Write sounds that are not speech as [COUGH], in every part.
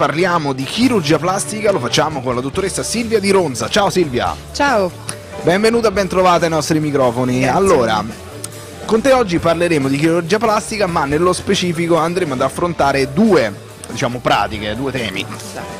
parliamo di chirurgia plastica, lo facciamo con la dottoressa Silvia Di Ronza. Ciao Silvia! Ciao! Benvenuta, ben trovata ai nostri microfoni. Grazie. Allora, con te oggi parleremo di chirurgia plastica, ma nello specifico andremo ad affrontare due, diciamo, pratiche, due temi.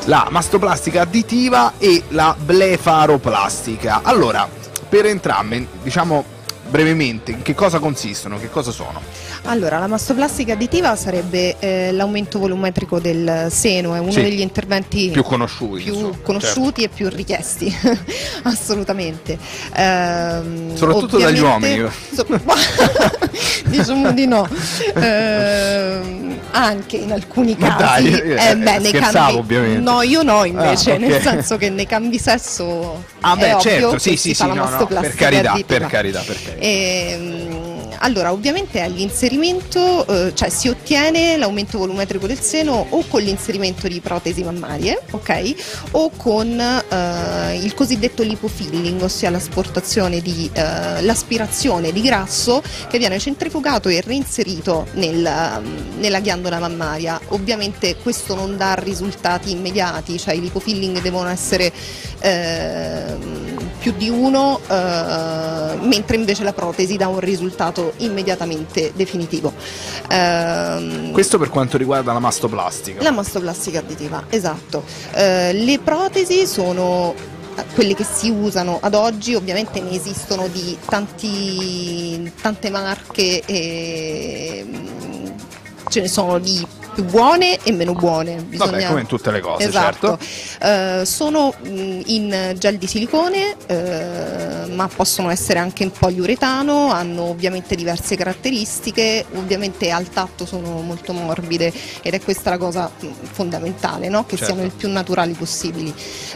La mastoplastica additiva e la blefaroplastica. Allora, per entrambe, diciamo brevemente, in che cosa consistono, che cosa sono? Allora, la mastoplastica additiva sarebbe eh, l'aumento volumetrico del seno, è uno Sì. degli interventi Più conosciuti. più insomma, conosciuti e più richiesti, [LAUGHS] assolutamente. Ehm, Soprattutto dagli ovviamente- so- [LAUGHS] diciamo di no. [LAUGHS] Ehm, anche in alcuni Ma casi. dai, eh, eh, beh, nei scherzavo, cambi- ovviamente. No, io no invece, Ah, ok. nel senso che nei cambi sesso Ah beh, certo, sì, sì, sì, no, no, per carità, per carità, per carità. Ehm, allora, ovviamente all'inserimento, eh, cioè si ottiene l'aumento volumetrico del seno o con l'inserimento di protesi mammarie, ok? O con eh, il cosiddetto lipofilling, ossia l'asportazione di eh, l'aspirazione di grasso che viene centrifugato e reinserito nel, nella ghiandola mammaria. Ovviamente questo non dà risultati immediati, cioè i lipofilling devono essere ehm, più di uno, eh, mentre invece la protesi dà un risultato immediatamente definitivo. Ehm, Questo per quanto riguarda la mastoplastica. la mastoplastica additiva, esatto. Eh, le protesi sono eh, quelle che si usano ad oggi, ovviamente ne esistono di tanti, tante marche e mm, ce ne sono di più buone e meno buone. Vabbè, Bisogna... come in tutte le cose, Esatto. certo. Eh, sono mh, in gel di silicone, eh, ma possono essere anche in poliuretano, hanno ovviamente diverse caratteristiche, ovviamente al tatto sono molto morbide ed è questa la cosa mh, fondamentale, no? che Certo. siano il più naturali possibili.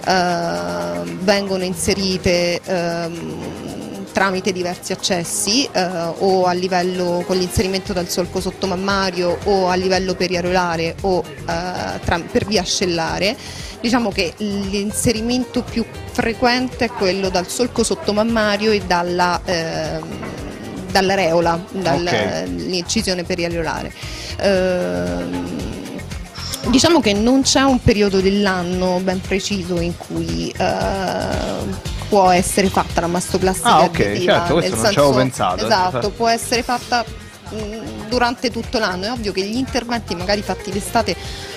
Eh, vengono inserite ehm, tramite diversi accessi eh, o a livello con l'inserimento dal solco sottomammario o a livello periareolare o eh, per via ascellare. Diciamo che l'inserimento più frequente è quello dal solco sottomammario e dalla, ehm, dall'areola, dall'incisione periareolare. Ehm, Diciamo che non c'è un periodo dell'anno ben preciso in cui eh, può essere fatta la mastoplastica Ah, ok, certo, questo non ci avevo pensato. Esatto, può essere fatta mh, durante tutto l'anno. È ovvio che gli interventi magari fatti d'estate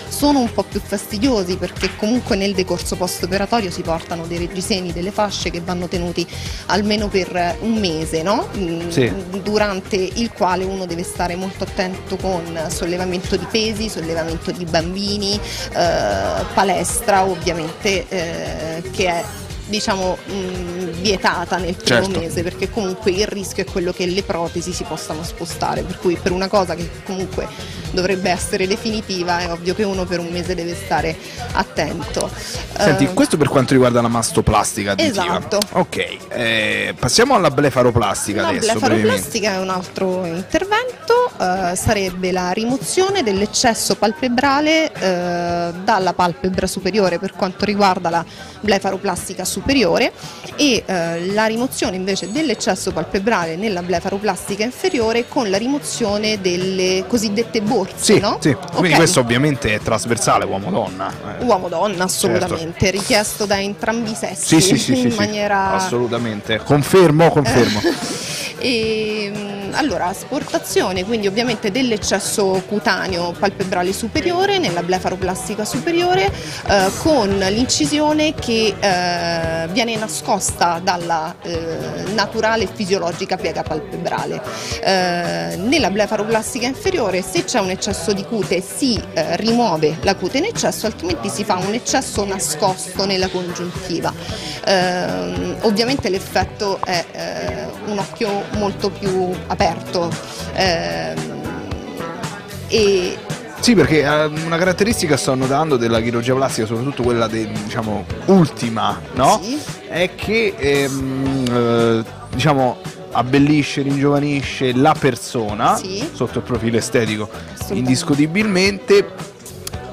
sono un po' più fastidiosi perché comunque nel decorso post-operatorio si portano dei reggiseni, delle fasce che vanno tenuti almeno per un mese, no? Mm, Sì. durante il quale uno deve stare molto attento con sollevamento di pesi, sollevamento di bambini, eh, palestra ovviamente eh, che è diciamo mh, vietata nel primo Certo. mese perché comunque il rischio è quello che le protesi si possano spostare per cui per una cosa che comunque dovrebbe essere definitiva è ovvio che uno per un mese deve stare attento Senti, Eh, questo per quanto riguarda la mastoplastica additiva. Esatto. Ok, eh, passiamo alla blefaroplastica La adesso, brevemente. blefaroplastica è un altro intervento, eh, sarebbe la rimozione dell'eccesso palpebrale eh, dalla palpebra superiore per quanto riguarda la blefaroplastica superiore e eh, la rimozione invece dell'eccesso palpebrale nella blefaroplastica inferiore con la rimozione delle cosiddette borse, Sì, no? sì. Quindi Ok. questo ovviamente è trasversale uomo-donna. eh. Uomo-donna assolutamente, richiesto da entrambi i sessi Sì, sì, in maniera assolutamente. Confermo, confermo. [LAUGHS] E, mh, allora, asportazione quindi ovviamente dell'eccesso cutaneo palpebrale superiore nella blefaroplastica superiore eh, con l'incisione che eh, viene nascosta dalla eh, naturale e fisiologica piega palpebrale. Eh, nella blefaroplastica inferiore se c'è un eccesso di cute si eh, rimuove la cute in eccesso altrimenti si fa un eccesso nascosto nella congiuntiva. Ehm, ovviamente l'effetto è eh, un occhio molto più aperto ehm, e Sì, perché eh, una caratteristica sto notando della chirurgia plastica, soprattutto quella de- diciamo ultima, no? Sì. È che ehm, eh, diciamo abbellisce, ringiovanisce la persona Sì. sotto il profilo estetico indiscutibilmente,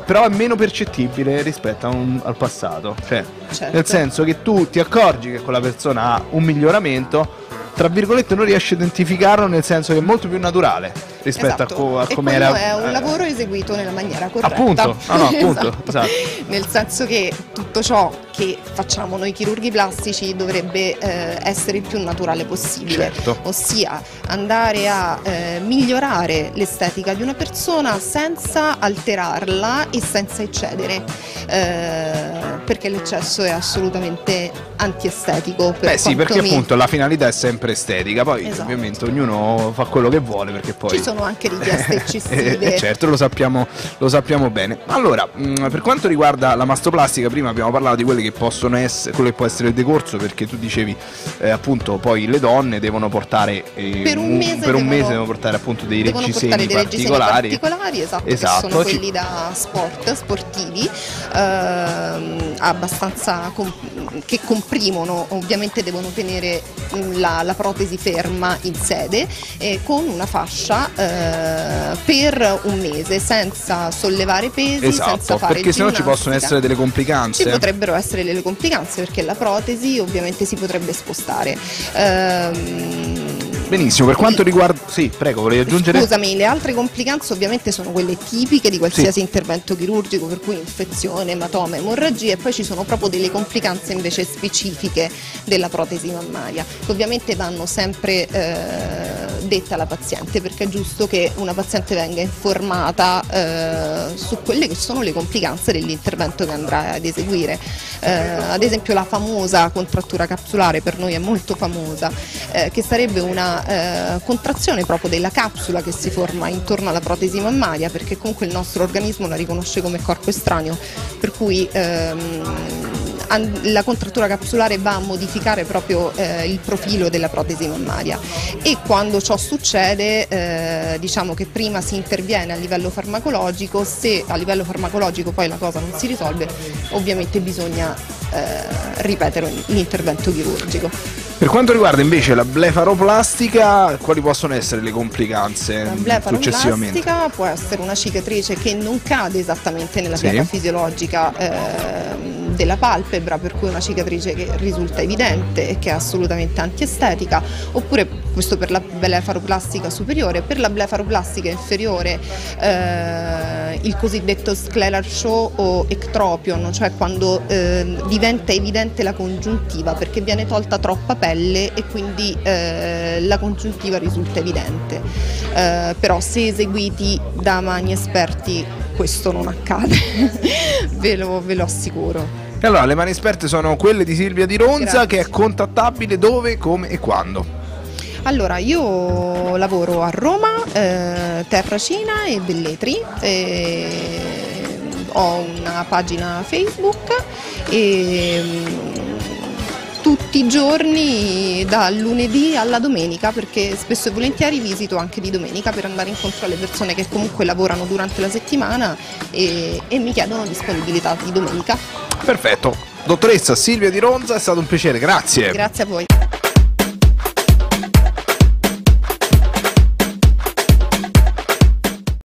però è meno percettibile rispetto un- al passato. Cioè, Certo. nel senso che tu ti accorgi che quella persona ha un miglioramento, tra virgolette non riesci a identificarlo nel senso che è molto più naturale. rispetto esatto. a, co- a come era. è un eh, lavoro eseguito nella maniera corretta. Appunto, no, no, appunto, Esatto. esatto. [LAUGHS] Nel senso che tutto ciò che facciamo noi chirurghi plastici dovrebbe eh, essere il più naturale possibile, Certo. ossia andare a eh, migliorare l'estetica di una persona senza alterarla e senza eccedere, eh, perché l'eccesso è assolutamente antiestetico. Per Beh sì, perché mi- appunto la finalità è sempre estetica, poi Esatto. ovviamente ognuno fa quello che vuole perché poi... Ci sono anche richieste eccessive. [LAUGHS] Eh, certo, lo sappiamo, lo sappiamo bene. Allora, mh, per quanto riguarda la mastoplastica, prima abbiamo parlato di quelle che possono essere, quello che può essere il decorso, perché tu dicevi eh, appunto poi le donne devono portare eh, Per un mese per un devono- mese devono portare appunto dei reggiseni particolari. particolari, esatto, Esatto, sono ci- quelli da sport, sportivi, ehm, abbastanza com- che comprimono, ovviamente devono tenere mm, la, la protesi ferma in sede eh, con una fascia eh, per un mese senza sollevare pesi, senza Esatto, fare perché sennò ci possono essere delle complicanze. Ci potrebbero essere delle complicanze perché la protesi ovviamente si potrebbe spostare. Ehm, Benissimo, per quanto riguarda... Sì, prego, volevi aggiungere? Scusami, le altre complicanze ovviamente sono quelle tipiche di qualsiasi intervento chirurgico, per cui infezione, ematoma, emorragia e poi ci sono proprio delle complicanze invece specifiche della protesi mammaria, che ovviamente vanno sempre eh, dette alla paziente perché è giusto che una paziente venga informata eh, su quelle che sono le complicanze dell'intervento che andrà ad eseguire. Eh, ad esempio la famosa contrattura capsulare per noi è molto famosa, eh, che sarebbe una eh, contrazione proprio della capsula che si forma intorno alla protesi mammaria, perché comunque il nostro organismo la riconosce come corpo estraneo, per cui ehm, la contrattura capsulare va a modificare proprio eh, il profilo della protesi mammaria e quando ciò succede eh, diciamo che prima si interviene a livello farmacologico, se a livello farmacologico poi la cosa non si risolve ovviamente bisogna eh, ripetere l'intervento chirurgico. Per quanto riguarda invece la blefaroplastica, quali possono essere le complicanze La successivamente? blefaroplastica può essere una cicatrice che non cade esattamente nella Sì. piega fisiologica ehm, della palpebra, per cui una cicatrice che risulta evidente e che è assolutamente antiestetica, oppure questo per la blefaroplastica superiore, per la blefaroplastica inferiore eh, il cosiddetto scleral show o ectropion, cioè quando eh, diventa evidente la congiuntiva perché viene tolta troppa pelle e quindi eh, la congiuntiva risulta evidente. Eh, però se eseguiti da mani esperti questo non accade, [LAUGHS] ve, lo, ve lo assicuro. E allora, le mani esperte sono quelle di Silvia Di Ronza, Grazie. che è contattabile dove, come e quando. Allora, io lavoro a Roma, eh, Terracina e Velletri, e ho una pagina Facebook e mm, tutti i giorni dal lunedì alla domenica perché spesso e volentieri visito anche di domenica per andare incontro alle persone che comunque lavorano durante la settimana e, e mi chiedono disponibilità di domenica. Perfetto. Dottoressa Silvia Di Ronza, è stato un piacere, grazie. Grazie a voi.